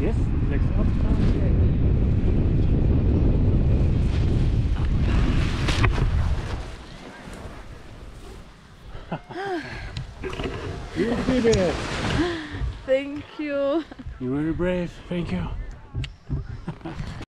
Yes, legs up. you did it! Thank you. You're very brave. Thank you.